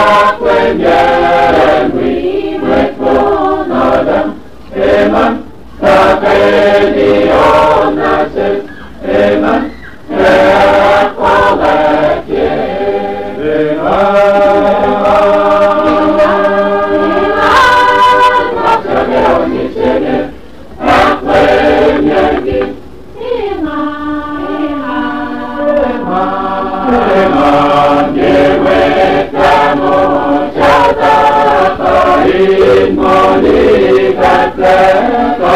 Monica Let.